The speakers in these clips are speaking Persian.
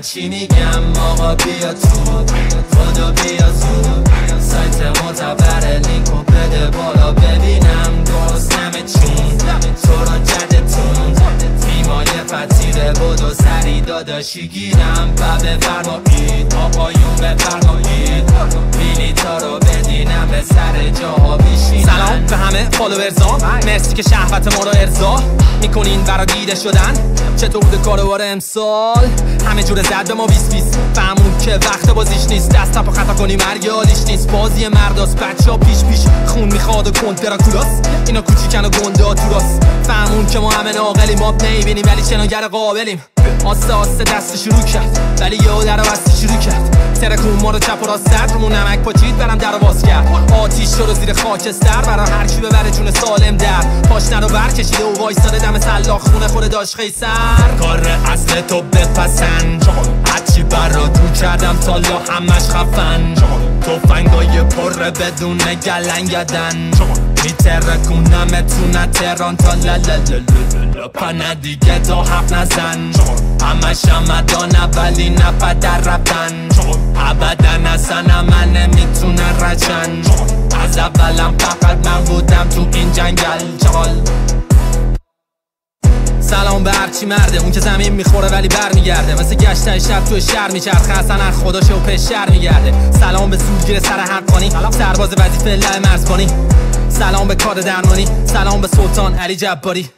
چی میگم آقا بیا تو. خدا بیا زود سایت معتبر لینکو بده بالا. ببینم همه چون تو را جدتون. تیمای فتیره بود و سری داداشی گیرم. و بفرمایید آقایون بفرمایید بیلیتا رو بدینم به سر جاها بیشینم سلام به همه فالوورزام مرسی که شهوت ما رو ارضا می‌کنین برا دیده شدن. چطور بوده کاروبار امسال؟ همه جور زد به ما بیس بیس فهمون که وقت بازیش نیست. دست تپا خطا کنی مرگ نیست. بازی مرداست بچه ها پیش پیش. خون می‌خواد و کنت کولاس اینا کوچیکن و گنده ها تو راست. فهمون که ما همه ناقلیم ما نیبینیم ولی شناگر قابلیم. آسته آسته دست شروع کرد ولی یه در بسته ترکون ما رو چپ و راست زد رومون نمک پاچید برم در باز کرد. آتیش رو زیر خاکستر برا هر کی ببره جون سالم در. پاشنه رو برکشیده و وایستاده دم سلاخ خونه خود داشت خیسر. کار اصل تو بپسند. هرچی برا تو کردم سالا همش خفن. فنگای پر بدون گلنگدن میترکونم اتونه تران تا لللللل پنه دیگه تا حرف نزن. همش همدانه ولی نفت در رفتن. ابدا اصلا من نمی‌تونه رچن. از اولم فقط من بودم تو این جنگل. چال سلام به هرچی مرده. اون که زمین می‌خوره ولی برمیگرده. مثل گشتن شب تو شهر میچرخه. اصلا خداشه و پشر میگرده. سلام به سودگیر سر حقانی سرباز وظیفه لعه مرزبانی سلام به کار درمانی. سلام به سلطان علی جباری.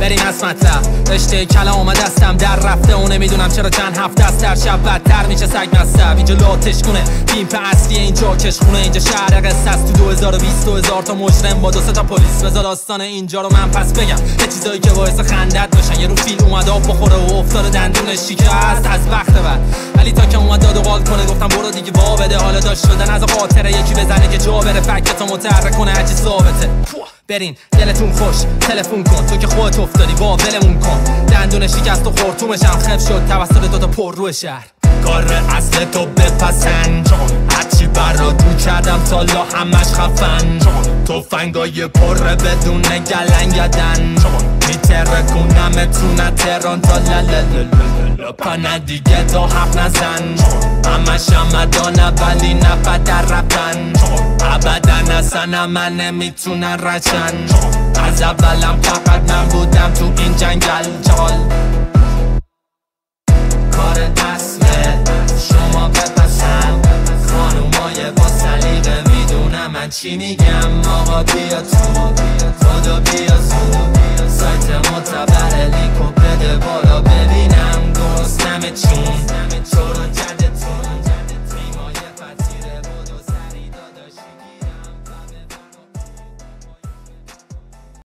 بریم از مطلب رشته کلام دستم در رفته. و نمی‌دونم چرا چند هفته است در شب بدتر میشه. سگ مستب اینجا لاتش کنه بیمپ اصلی اینجا کش خونه. اینجا شهر قصه است. تو 2020 دو هزار تا مجرم با دو تا پلیس. بذار داستان اینجا رو من پس بگم. یه چیزایی که باعث خندت باشن یه رو فیل اومده آب بخوره و افتاد دندونش شکست. از وقت بعد. ولی تا که اومد داد و قال کنه گفتم برو دیگه با بده. حالا داشت شدن از خاطره یکی بزنه که جا بره. فکر متحرک کنه هرچی ثابته. برین. دلتون خوش. تلفن کن. تو که خودت افتادی با ولمون کن. دندون شکست و خورتومش هم خف شد. توسط دوتا پر روی شهر. کار اصل تو سالا همش خفن. تو فنگای پر بدون گلنگدن میترکونم اتونه تران تا لللللل پنه دیگه تا حق نزن. همش همدانه ولی نفت در رفتن. ابدا اصلا من نمی‌تونن رچن از اولم فقط من بودم تو این جنگل. چال من چی میگم؟ آقا بیا تو خدا بیا سایت معتبر